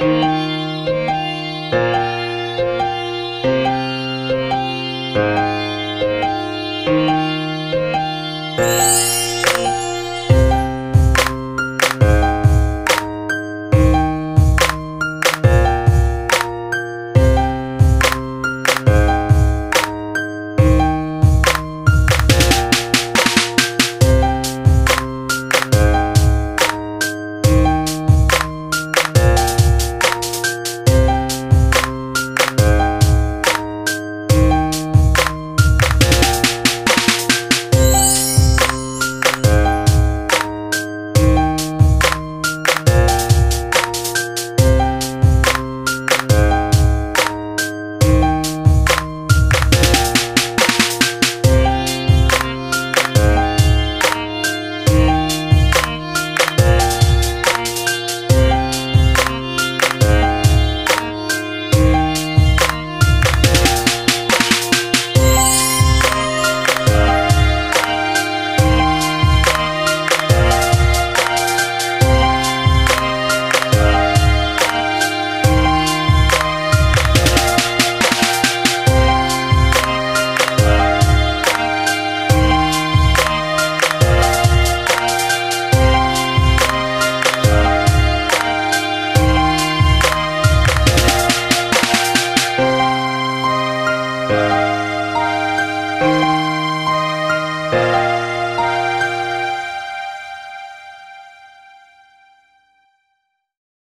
Música